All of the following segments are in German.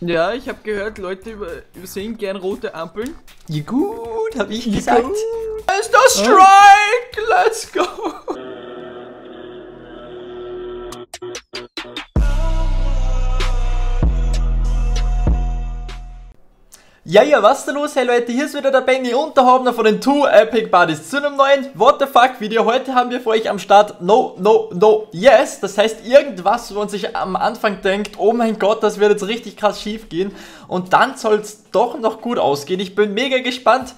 Ja, ich habe gehört, Leute übersehen gern rote Ampeln. Ja gut, hab ich gesagt. Ist das Strike? Let's go! Ja, ja, was ist denn los? Hey Leute, hier ist wieder der Benny und der Hauptner von den Two Epic Buddies zu einem neuen Fuck Video. Heute haben wir für euch am Start No, No, No, Yes. Das heißt irgendwas, wo man sich am Anfang denkt, oh mein Gott, das wird jetzt richtig krass schief gehen. Und dann soll es doch noch gut ausgehen. Ich bin mega gespannt.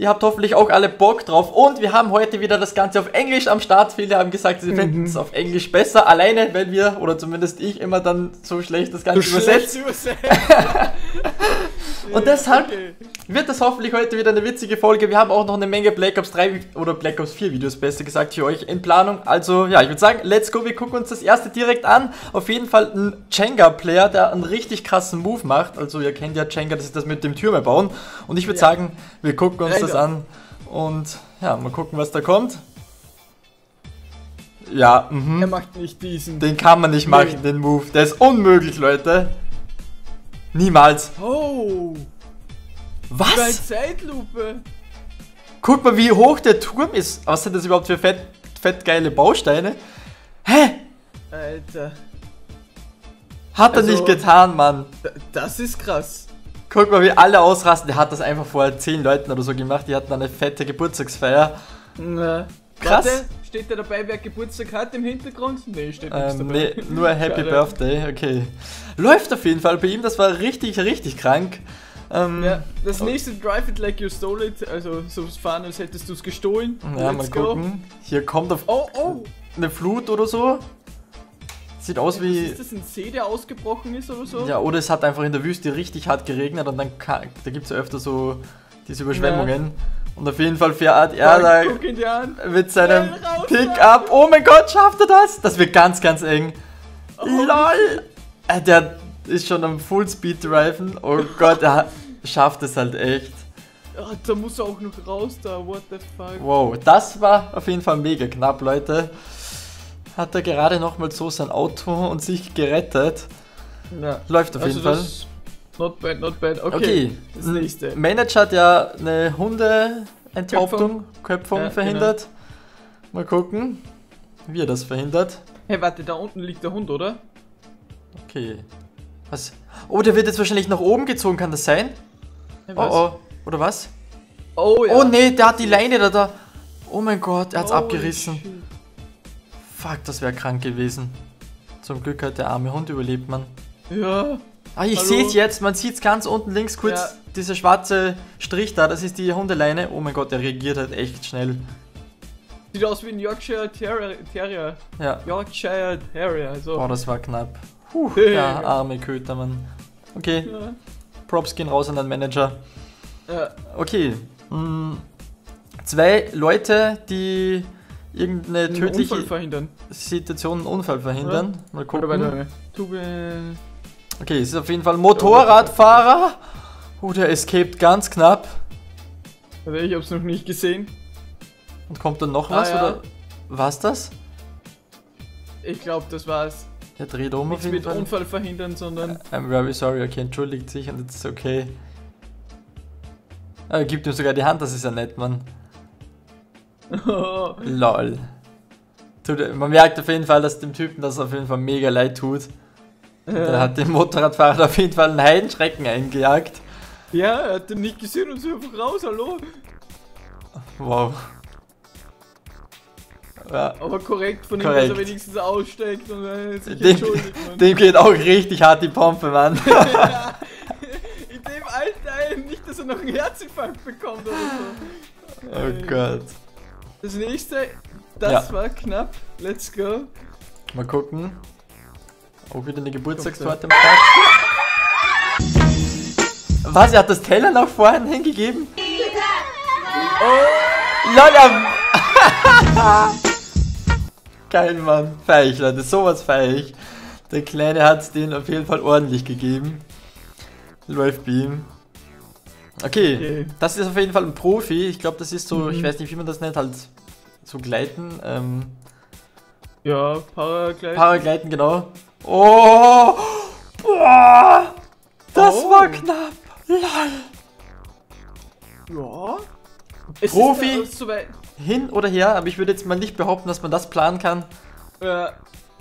Ihr habt hoffentlich auch alle Bock drauf. Und wir haben heute wieder das Ganze auf Englisch am Start. Viele haben gesagt, sie finden es auf Englisch besser. Alleine, wenn wir, oder zumindest ich, immer dann so schlecht das Ganze übersetzen. Und deshalb Okay. wird das hoffentlich heute wieder eine witzige Folge. Wir haben auch noch eine Menge Black Ops 3 oder Black Ops 4 Videos, besser gesagt, für euch in Planung. Also, ja, ich würde sagen, let's go. Wir gucken uns das erste direkt an. Auf jeden Fall ein Jenga-Player, der einen richtig krassen Move macht. Also, ihr kennt ja Jenga, das ist das mit dem Türme bauen. Und ich würde Ja. sagen, wir gucken uns Rein das da. an. Und ja, mal gucken, was da kommt. Ja, mhm. Er macht nicht diesen. Den kann man nicht machen, Nee. den Move. Der ist unmöglich, Leute. Niemals. Oh! Bei Was? Zeitlupe! Guck mal, wie hoch der Turm ist. Was sind das überhaupt für fett, fett geile Bausteine? Hä? Alter. Hat er Also- nicht getan, Mann. Das ist krass. Guck mal, wie alle ausrasten. Der hat das einfach vor 10 Leuten oder so gemacht. Die hatten eine fette Geburtstagsfeier. Na. Krass. Warte, steht da dabei, wer Geburtstag hat im Hintergrund? Nee, steht nichts Ähm, dabei. nee, nur Happy Schade. Birthday, okay. Läuft auf jeden Fall bei ihm, das war richtig, richtig krank. Ähm, Ja, das nächste Drive It Like You Stole It, also so fahren, als hättest du es gestohlen. ja, mal Let's go. gucken. Hier kommt auf Oh, oh! eine Flut oder so. Sieht aus wie. Ist das ein See, der ausgebrochen ist oder so? Ja, oder es hat einfach in der Wüste richtig hart geregnet und dann ka- da gibt es ja öfter so diese Überschwemmungen. Und auf jeden Fall fährt er da mit seinem Pickup. Oh mein Gott, schafft er das? Das wird ganz, ganz eng. LOL! Äh, Der ist schon am Fullspeed driven. Oh Gott, er schafft es halt echt. Ah, da muss er auch noch raus da, what the fuck. Wow, das war auf jeden Fall mega knapp, Leute. Hat er gerade nochmal so sein Auto und sich gerettet. Ja. Läuft auf Also jeden Fall. Not bad, not bad. Okay, Okay, das nächste. Manager hat ja eine Hundeenthauptung, Köpfung Ja, genau. verhindert. Mal gucken, wie er das verhindert. Hey, warte, da unten liegt der Hund, oder? Okay. Was? Oh, der wird jetzt wahrscheinlich nach oben gezogen, kann das sein? Hey, Oh oh. Oder was? Oh, ja. Oh nee, der hat die Leine da da. Oh mein Gott, er hat's Holy abgerissen. shit. Fuck, das wäre krank gewesen. Zum Glück hat der arme Hund überlebt, Mann. Ja. Ah, ich sehe es jetzt. Man sieht es ganz unten links kurz. Ja. Dieser schwarze Strich da, das ist die Hundeleine. Oh mein Gott, der reagiert halt echt schnell. Sieht aus wie ein Yorkshire Terrier. Terrier. Ja. Yorkshire Terrier. So. Boah, das war knapp. Puh, Ja. arme Köter, Mann. Okay, Ja. Props gehen raus an den Manager. Ja. Okay. mm, Zwei Leute, die irgendeine Einen tödliche Unfall verhindern. Situation, einen Unfall verhindern. Mal Oder gucken. Tube. Okay, es ist auf jeden Fall ein Motorradfahrer. Oh, der escaped ganz knapp. Also ich hab's noch nicht gesehen. Und kommt dann noch Ah, was? ja. Oder was das? Ich glaube, das war's. Der dreht um auf Nichts jeden mit Fall. Unfall verhindern, sondern. I'm very sorry, okay, entschuldigt sich und it's okay. Er gibt ihm sogar die Hand, das ist ja nett, Mann. Lol. Tut, man merkt auf jeden Fall, dass dem Typen das auf jeden Fall mega leid tut. Der hat dem Motorradfahrer auf jeden Fall einen Heidenschrecken eingejagt. ja, er hat den nicht gesehen und ist einfach raus, hallo? Wow. Ja, Aber korrekt von ihm, Korrekt. dass er wenigstens aussteigt und äh, sich dem, entschuldigt, dem geht auch richtig hart die Pompe, Mann. ja. In dem Alter nicht, dass er noch einen Herzinfarkt bekommt oder so. Oh Gott. Das nächste, das Ja. war knapp. Let's go. Mal gucken. Auch wieder eine Geburtstagstorte am Tag. Was? Er hat das Teller noch vorhin hingegeben? Oh! Lol, er- Geil, Mann. Ich, Leute. Sowas ich. Der Kleine hat den auf jeden Fall ordentlich gegeben. Läuft bei ihm. Okay, Okay. das ist auf jeden Fall ein Profi. Ich glaube, das ist so, ich Mhm. weiß nicht, wie man das nennt, halt so gleiten. Ähm, Ja, Paraglide. Paragleiten, genau. Oh! Boah! Das Oh. war knapp. Lol. Ja. Es Profi. Hin oder her, aber ich würde jetzt mal nicht behaupten, dass man das planen kann. äh,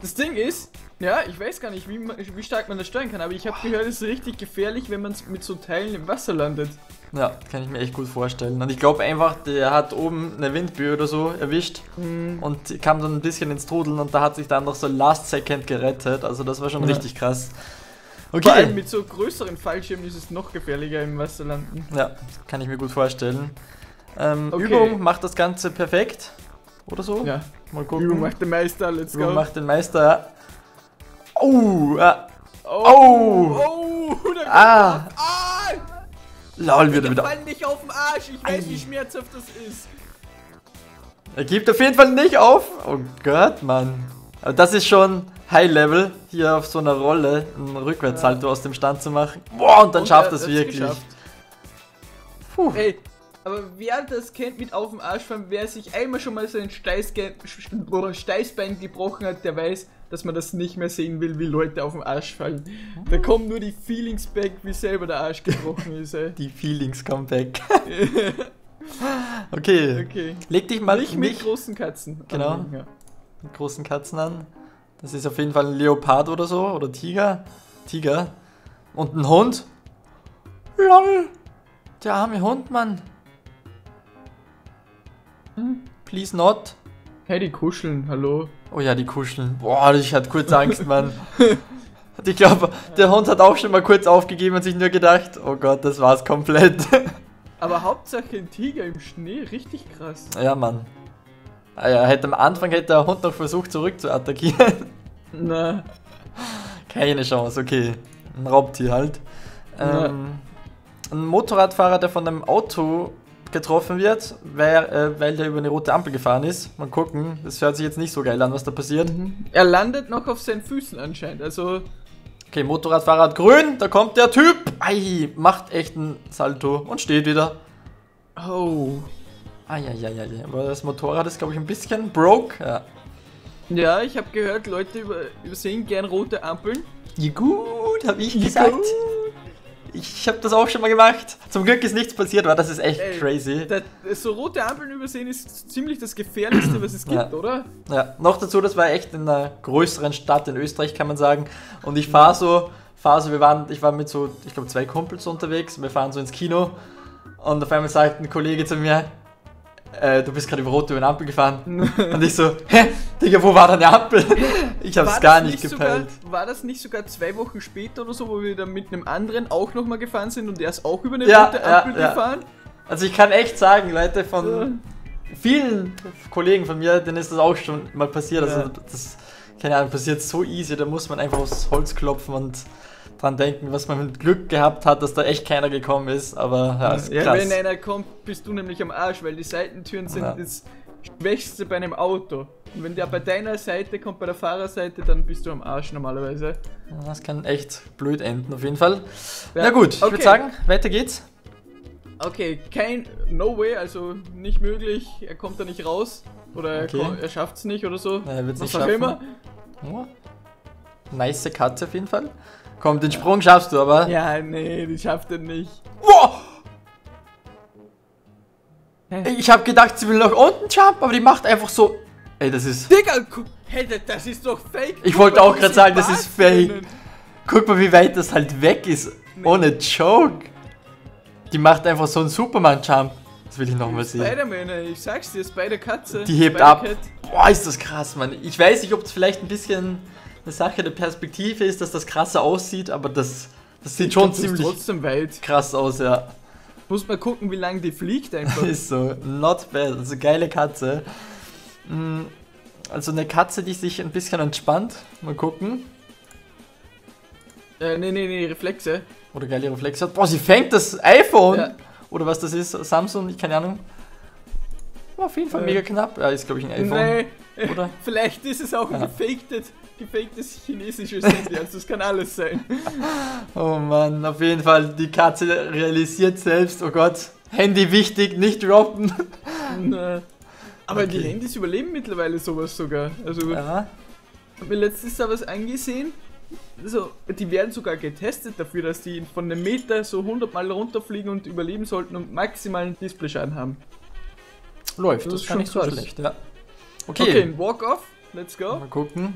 das Ding ist, ja, ich weiß gar nicht, wie, man- wie stark man das steuern kann, aber ich habe gehört, es ist richtig gefährlich, wenn man mit so Teilen im Wasser landet. Ja, kann ich mir echt gut vorstellen. Und ich glaube einfach, der hat oben eine Windböe oder so erwischt Mhm. und kam dann ein bisschen ins Trudeln und da hat sich dann noch so Last Second gerettet. Also das war schon Ja. richtig krass. Vor allem Okay. mit so größeren Fallschirmen ist es noch gefährlicher im Wasser landen. Ja, kann ich mir gut vorstellen. Ähm, Okay. Übung macht das Ganze perfekt. Oder so? Ja, Mal gucken. Übung macht der Meister, let's Übung go. macht den Meister. Ja. Oh, ja. Oh! Oh! Da Ah. was. Ah! Lol, wird er Wir wieder. fallen nicht auf den Arsch, ich weiß, Ei. wie schmerzhaft das ist. Er gibt auf jeden Fall nicht auf. Oh Gott, Mann. Aber das ist schon High Level, hier auf so einer Rolle einen Rückwärtssalto aus dem Stand zu machen. Boah, und dann Und schafft er es wirklich. geschafft. Puh. Ey, aber wer das kennt mit auf dem Arsch fahren, wer sich einmal schon mal sein Steißge Steißbein gebrochen hat, der weiß, dass man das nicht mehr sehen will, wie Leute auf dem Arsch fallen. Da kommen nur die Feelings back, wie selber der Arsch gebrochen ist, ey. Die Feelings come back. okay. Okay. Leg dich mal Nicht mit mich großen Katzen. Genau. anlegen, ja. mit großen Katzen an. Das ist auf jeden Fall ein Leopard oder so. Oder Tiger. Tiger. Und ein Hund. LOL. Der arme Hund, Mann. Please not. Hey, die kuscheln, hallo. Oh ja, die kuscheln. Boah, ich hatte kurz Angst, Mann. Ich glaube, der Hund hat auch schon mal kurz aufgegeben und sich nur gedacht, oh Gott, das war's komplett. Aber Hauptsache ein Tiger im Schnee, richtig krass. ja, Mann. Ah ja, hätte am Anfang hätte der Hund noch versucht zurück zu attackieren. Na, Keine Chance, okay. Ein Raubtier halt. Ähm, ein Motorradfahrer, der von einem Auto getroffen wird, weil, äh, weil der über eine rote Ampel gefahren ist. Mal gucken, das hört sich jetzt nicht so geil an, was da passiert. er landet noch auf seinen Füßen anscheinend, also Okay, Motorradfahrer hat grün, da kommt der Typ. Ei, macht echt einen Salto und steht wieder. Oh. Eieieiei, aber das Motorrad ist, glaube ich, ein bisschen broke. Ja. Ja, ich habe gehört, Leute über, übersehen gern rote Ampeln. Ja, gut, habe ich gesagt. Ich habe das auch schon mal gemacht. Zum Glück ist nichts passiert, weil das ist echt Ey, crazy. Da, so rote Ampeln übersehen ist ziemlich das gefährlichste, was es gibt, Ja. oder? Ja, noch dazu, das war echt in einer größeren Stadt in Österreich, kann man sagen. Und ich fahre so, fahr so, wir waren, ich war mit so, ich glaube, zwei Kumpels unterwegs. Wir fahren so ins Kino. Und auf einmal sagt ein Kollege zu mir, äh, du bist gerade über Rot über eine Ampel gefahren. Und ich so, hä, Digga, wo war deine Ampel? Ich hab's War gar nicht sogar, gepeilt. war das nicht sogar zwei Wochen später oder so, wo wir dann mit einem anderen auch nochmal gefahren sind und der ist auch über eine Ja, rote ja, Ampel ja. gefahren? Also ich kann echt sagen, Leute, von vielen Kollegen von mir, denen ist das auch schon mal passiert. Also Ja. das, keine Ahnung, passiert so easy, da muss man einfach aufs Holz klopfen und dran denken, was man mit Glück gehabt hat, dass da echt keiner gekommen ist. Aber ja, ist Ja, krass. wenn einer kommt, bist du nämlich am Arsch, weil die Seitentüren sind Ja. das Schwächste bei einem Auto. Und wenn der bei deiner Seite kommt, bei der Fahrerseite, dann bist du am Arsch normalerweise. Das kann echt blöd enden, auf jeden Fall. Ja, Na gut, ich okay. würde sagen, weiter geht's. Okay, kein No way, also nicht möglich, er kommt da nicht raus. Oder er, Okay. ko- er schafft's nicht oder so. Ja, er wird's Was nicht schaffen. immer. Oh. Nice Katze auf jeden Fall. Komm, den Sprung schaffst du aber. Ja, nee, die schafft er nicht. Wow! Hä? Ich habe gedacht, sie will nach unten jumpen, aber die macht einfach so. Ey, das ist. Digga, gu- hey, das- ist doch fake. Ich Guck wollte mal, auch im sagen, das ist fake. drinnen. Guck mal, wie weit das halt weg ist. Ohne Joke. Die macht einfach so einen Superman-Jump. Das will ich nochmal sehen. Spider-Man, ich sag's dir, Spider-Katze. Die hebt ab. Spider-Cat. Boah, ist das krass, Mann. Ich weiß nicht, ob es vielleicht ein bisschen eine Sache der Perspektive ist, dass das krasser aussieht, aber das, das sieht schon Das ist ziemlich trotzdem weit. krass aus, ja. Muss mal gucken, wie lange die fliegt einfach. Ist so, not bad. Also geile Katze. Mm, Also eine Katze, die sich ein bisschen entspannt. Mal gucken. äh, nee, nee, nee, Reflexe. Oder geile Reflexe hat. Boah, sie fängt das iPhone. Ja. Oder was das ist. Samsung, ich keine Ahnung. War auf jeden Fall Äh. mega knapp. Ja, ist glaube ich ein iPhone. Nee, Oder? vielleicht ist es auch Ja. gefaktes, gefaktes chinesisches Handy, also das kann alles sein. Oh Mann, auf jeden Fall. Die Katze realisiert selbst. Oh Gott. Handy wichtig, nicht droppen. Na. Aber die Okay. Handys überleben mittlerweile sowas sogar. Also, Ja. hab mir letztens da was angesehen. also, die werden sogar getestet dafür, dass die von einem Meter so 100 Mal runterfliegen und überleben sollten und maximalen Displayschaden haben. Läuft, Das das, ist schon nicht so schlecht, ja. Okay, Okay, Walk-Off, let's go. mal gucken.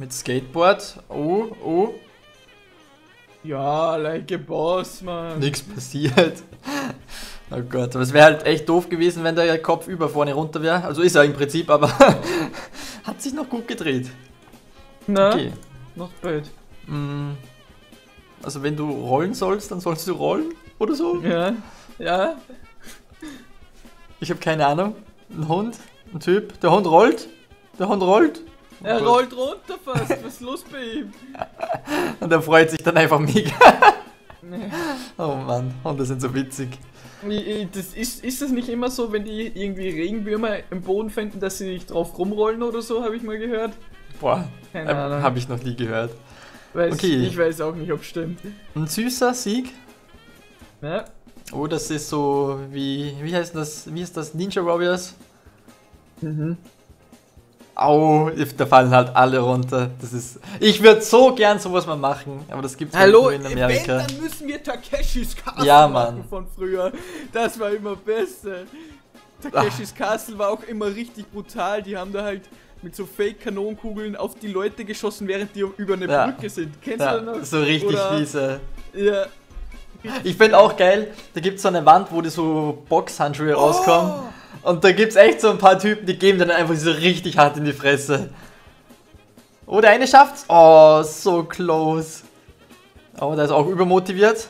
Mit Skateboard. Oh, oh, Ja, like a boss, man. nichts passiert. Oh Gott, aber es wäre halt echt doof gewesen, wenn der Kopf über vorne runter wäre. Also ist er im Prinzip, aber hat sich noch gut gedreht. Na, Okay. not bad. Mm, Also wenn du rollen sollst, dann sollst du rollen oder so. Ja, ja. Ich habe keine Ahnung. Ein Hund, ein Typ. Der Hund rollt. Der Hund rollt. Oh Er rollt runter fast. Was ist los bei ihm? Und er freut sich dann einfach mega. Nee. Oh Mann, Hunde sind so witzig. Das ist, ist das nicht immer so, wenn die irgendwie Regenwürmer im Boden finden, dass sie nicht drauf rumrollen oder so, habe ich mal gehört? Boah, Keine äh, Ahnung. habe ich noch nie gehört. Weiß, okay. Ich weiß auch nicht, ob stimmt. Ein süßer Sieg. Ja. Oh, das ist so wie, wie heißt das, wie ist das, Ninja Warriors? Mhm. Au, da fallen halt alle runter. Das ist, ich würde so gern sowas mal machen, aber das gibt's halt Hallo, nur in Amerika. wenn, dann müssen wir Takeshis Castle Ja, machen von früher. Das war immer Beste. Takeshis Castle war auch immer richtig brutal. Die haben da halt mit so Fake-Kanonenkugeln auf die Leute geschossen, während die über eine Ja. Brücke sind. Kennst du Ja, das noch? so richtig Oder- fiese. Ja. Ich finde auch geil, da gibt es so eine Wand, wo die so Boxhandschuhe rauskommen. Und da gibt es echt so ein paar Typen, die geben dann einfach so richtig hart in die Fresse. Oh, der eine schafft's. Oh, so close. Oh, der ist auch übermotiviert.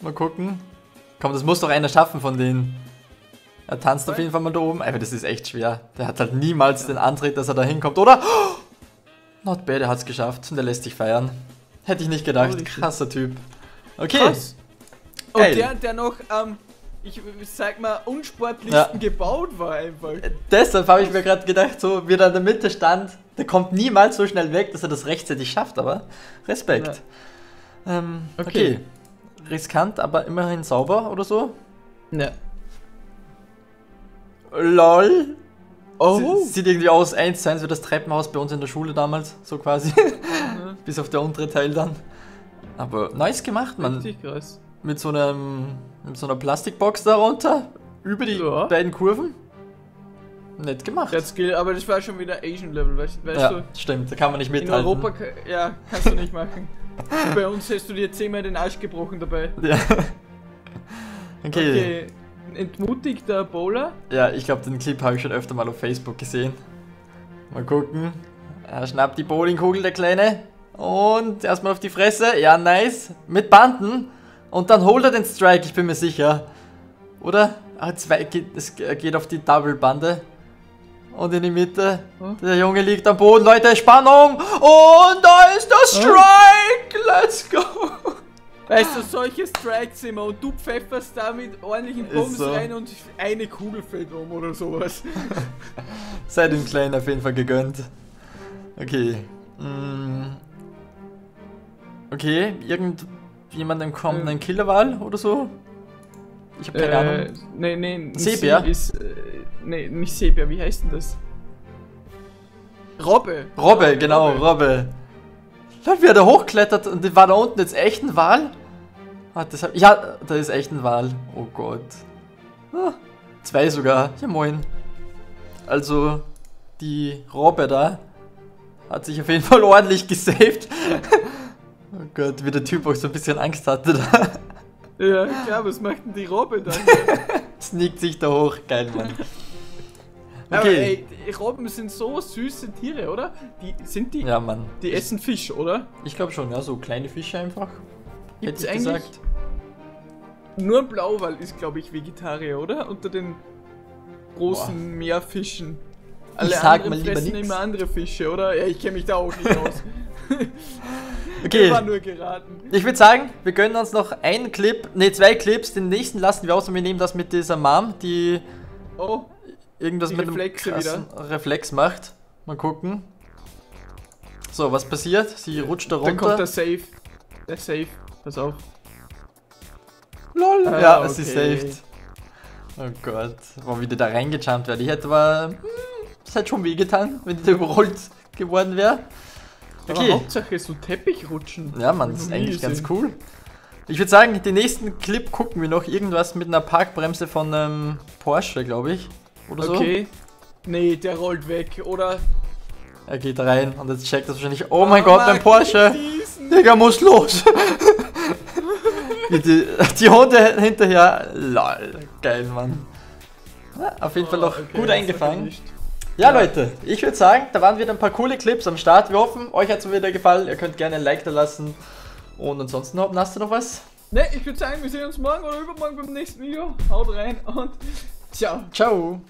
Mal gucken. Komm, das muss doch einer schaffen von denen. Er tanzt auf jeden Fall mal da oben. Aber das ist echt schwer. Der hat halt niemals den Antritt, dass er da hinkommt, oder? Oh, not bad, er hat's geschafft und er lässt sich feiern. Hätte ich nicht gedacht. Krasser Typ. Okay. Krass. Und der, der noch am, ich sag mal, unsportlichsten Ja. gebaut war einfach. Deshalb habe ich mir gerade gedacht, so wie er in der Mitte stand, der kommt niemals so schnell weg, dass er das rechtzeitig schafft, aber Respekt. Ähm, okay. Okay. Riskant, aber immerhin sauber oder so. Ja. LOL. Oh. Sie- Sieht irgendwie aus, eins zu eins wie das Treppenhaus bei uns in der Schule damals, so quasi. Bis auf der untere Teil dann. Aber nice gemacht, man. Richtig krass. Mit so einem, mit so einer Plastikbox darunter, über die Ja. beiden Kurven. Nett gemacht. Der Skill, aber das war schon wieder Asian Level, weißt, weißt ja, du? stimmt, da kann man nicht In mithalten. Europa, ka- ja, kannst du nicht machen. Bei uns hast du dir zehnmal den Arsch gebrochen dabei. Ja. Okay. Okay, entmutigter Bowler. Ja, ich glaube, den Clip habe ich schon öfter mal auf Facebook gesehen. Mal gucken. Er schnappt die Bowlingkugel, der Kleine. Und erstmal auf die Fresse. Ja, nice. Mit Banden. Und dann holt er den Strike, ich bin mir sicher. Oder? Ah, zwei, geht, es geht auf die Double-Bande. Und in die Mitte. Hm? Der Junge liegt am Boden. Leute, Spannung. Und da ist der Strike. Let's go. Weißt du, solche Strikes immer und du pfefferst damit ordentlichen Bums so. rein und eine Kugel fällt um oder sowas. Sei dem Kleinen auf jeden Fall gegönnt. Okay. Mm. Okay, irgendjemandem kommt Äh. ein Killerwal oder so? Ich habe keine Ahnung. Nee, nee, Sepia? Ist, äh, nee, nicht Sepia, wie heißt denn das? Robbe. Robbe, genau, Robbe. Schaut, wie er da hochklettert und war da unten jetzt echt ein Wal? Ah, das hab, ja, da ist echt ein Wal. Oh Gott. Ah, zwei sogar. Ja, moin. Also, die Robbe da hat sich auf jeden Fall ordentlich gesaved. oh Gott, wie der Typ auch so ein bisschen Angst hatte da. Ja, klar, was macht denn die Robbe dann? Sneakt sich da hoch. Geil, Mann. Aber Okay. ey, die Robben sind so süße Tiere, oder? Die sind die. Ja, Mann. Die essen Fisch, oder? Ich glaube schon, ja, so kleine Fische einfach. Gibt's Hätte ich eigentlich- gesagt. Nur ein Blauwal ist, glaube ich, Vegetarier, oder? Unter den großen Meerfischen. Alle sag anderen mal lieber fressen nix. immer andere Fische, oder? Ja, ich kenne mich da auch nicht aus. Okay. War. Ich würde sagen, wir gönnen uns noch einen Clip, ne, zwei Clips, den nächsten lassen wir aus und wir nehmen das mit dieser Mom, die Oh, irgendwas Die mit Reflexe einem Reflex macht. Mal gucken. So, was passiert? Sie rutscht da dann kommt runter. der Safe. Der Safe. Pass auf. Lol. Ah, ja, sie okay. saved. Oh Gott, warum wieder da reingejumpt wäre. Ich hätte aber, hm, das hätte schon wehgetan, wenn die da überrollt geworden wäre. Aber Okay. Hauptsache so Teppich rutschen. Ja, Mann, Hab das ist eigentlich ganz cool. Ich würde sagen, den nächsten Clip gucken wir noch irgendwas mit einer Parkbremse von einem Porsche, glaube ich. Oder so. Okay. Nee, der rollt weg, oder? Er geht rein und jetzt checkt das wahrscheinlich. Oh mein Gott, Mama, mein Porsche! diesen. Digga, muss los! Die, die Hunde hinterher. Lol, geil, Mann. Ja, auf jeden Fall Oh, noch okay, gut eingefangen. Ja. Leute, ich würde sagen, da waren wieder ein paar coole Clips am Start. Wir hoffen, euch hat es wieder gefallen. Ihr könnt gerne ein Like da lassen. Und ansonsten, hast du noch was? Ne, ich würde sagen, wir sehen uns morgen oder übermorgen beim nächsten Video. Haut rein und ciao. Ciao!